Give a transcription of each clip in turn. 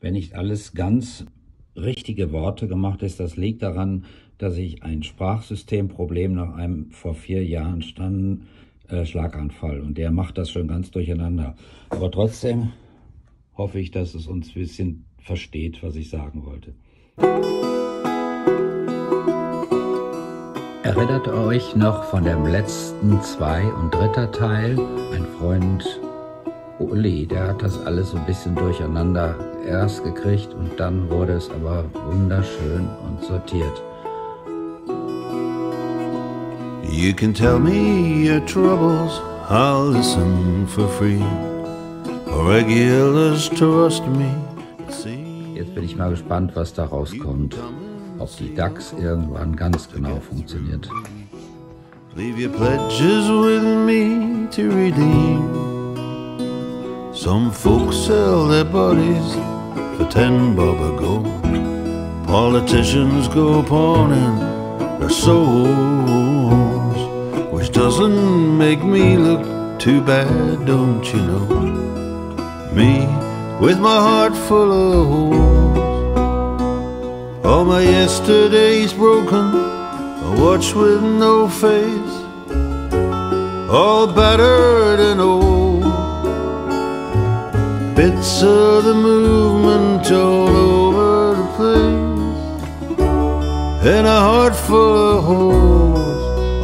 Wenn nicht alles ganz richtige Worte gemacht ist, das liegt daran, dass ich ein Sprachsystemproblem nach einem vor vier Jahren standen äh, Schlaganfall und der macht das schon ganz durcheinander. Aber trotzdem hoffe ich, dass es uns ein bisschen versteht, was ich sagen wollte. Erinnert euch noch von dem letzten zwei- und dritter Teil? Ein Freund Uli, der hat das alles so ein bisschen durcheinander erst gekriegt und dann wurde es aber wunderschön und sortiert. You can tell me your troubles, I'll listen for free. Regulars trust me. Jetzt bin ich mal gespannt, was da rauskommt. Ob die DAX irgendwann ganz genau funktioniert. Leave your pledges with me to redeem. Some folks sell their bodies for ten bob a go. Politicians go pawning their souls, which doesn't make me look too bad, don't you know? Me with my heart full of holes. All my yesterdays broken, a watch with no face, all battered and old bits of the movement all over the place. And a heart full of holes,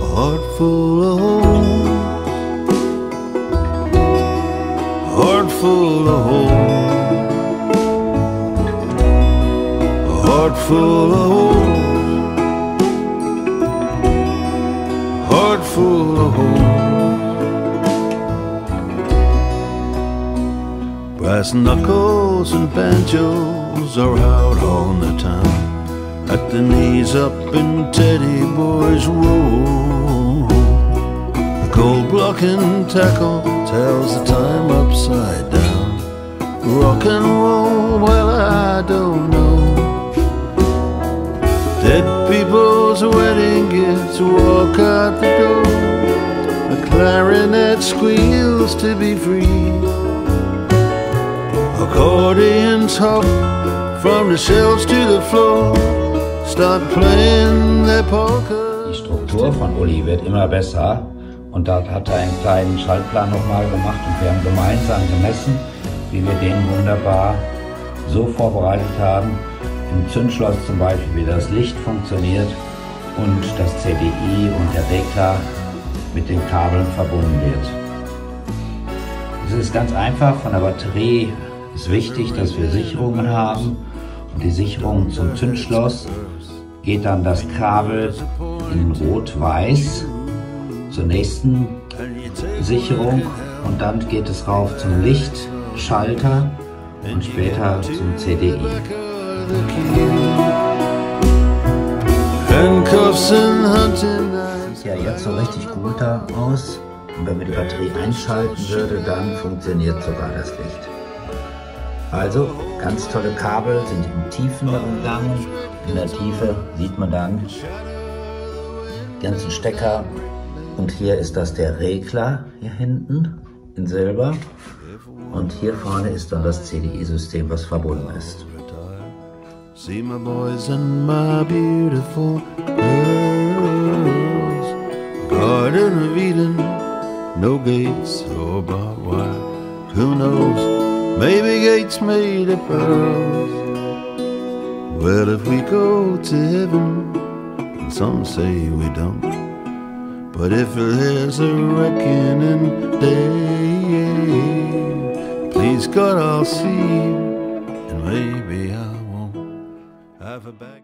a heart full of holes. A heart full of holes. A heart full of holes Brass knuckles and banjos are out on the town At the knees up in Teddy Boy's row The gold blocking tackle tells the time upside down. Rock and roll, well I don't know. Dead people's wedding gifts walk out the door. A clarinet squeals to be free Accordions hop from the shelves to the floor, start playing their polka. Die Struktur von Uli wird immer besser und dort hat er einen kleinen Schaltplan nochmal gemacht und wir haben gemeinsam gemessen, wie wir den wunderbar so vorbereitet haben. Im Zündschloss zum Beispiel, wie das Licht funktioniert und das CDI und der Regler mit den Kabeln verbunden wird. Es ist ganz einfach von der Batterie ist wichtig, dass wir Sicherungen haben. Und die Sicherung zum Zündschloss geht dann das Kabel in Rot-Weiß zur nächsten Sicherung und dann geht es rauf zum Lichtschalter und später zum CDI. Sieht ja jetzt so richtig gut aus. Und wenn wir die Batterie einschalten würde, dann funktioniert sogar das Licht. Also ganz tolle Kabel sind im tieferen Gang. In der Tiefe sieht man dann die ganzen Stecker. Und hier ist das der Regler hier hinten in Silber. Und hier vorne ist dann das CDI-System, was verbunden ist. See my boys and my beautiful girls Garden of Eden, no gates or barbed wire Who knows Maybe gates made of pearls. Well, if we go to heaven, and some say we don't. But if there's a reckoning day, please God, I'll see you, and maybe I won't have a bag.